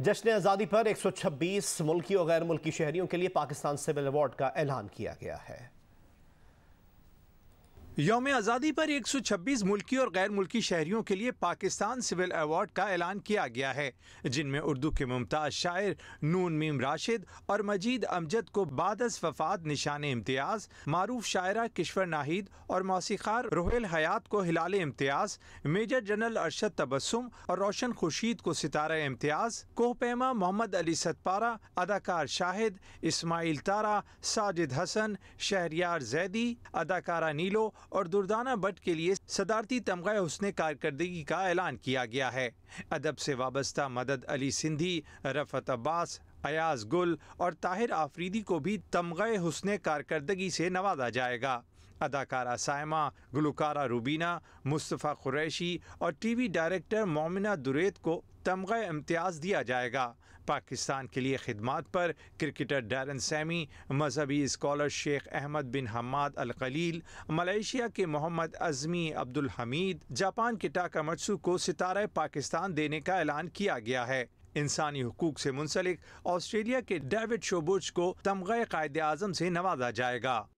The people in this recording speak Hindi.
जश्न आज़ादी पर 126 मुल्की और गैर मुल्की शहरियों के लिए पाकिस्तान सिविल अवार्ड का ऐलान किया गया है। योम आज़ादी पर 126 मुल्की और गैर मुल्की शहरियों के लिए पाकिस्तान सिविल अवार्ड का ऐलान किया गया है, जिनमें उर्दू के मुमताज़ शायर नून मीम राशिद और मजीद अमजद को बादस वफात निशान इम्तियाज़, मारूफ शायरा किश्वर नाहिद और मौसीकार रोहेल हयात को हिलाल इम्तियाज़, मेजर जनरल अरशद तबस्सुम और रोशन खुर्शीद को सितारा इम्तियाज़, कोहपैमा मोहम्मद अली सतपारा, अदाकार शाहिद इस्माइल तारा, साजिद हसन, शहरियार जैदी, अदाकारा नीलो और दुर्दाना बट के लिए सदारती तमगा हुसन कारकर्दगी का ऐलान किया गया है। अदब से वाबस्ता मदद अली सिंधी, रफत अब्बास, अयाज गुल और ताहिर आफरीदी को भी तमगा हुसन कारकर्दगी से नवाजा जाएगा। अदाकारा सायमा गुलकारा रूबीना मुस्तफ़ा कुरैशी और टीवी डायरेक्टर मोमिना दुरेत को तमगा इम्तियाज़ दिया जाएगा। पाकिस्तान के लिए खिदमत पर क्रिकेटर डैरन सैमी, मजहबी scholar Sheikh Ahmad bin Hamad Al Khalil Malaysia के Mohammad Azmi Abdul Hamid, Japan के टाका मत्सू को सितारा पाकिस्तान देने का ऐलान किया गया है। इंसानी हकूक से मुंसलिक, ऑस्ट्रेलिया के डेविड शोबुच को तमगा कायद आज़म से नवाजा जाएगा।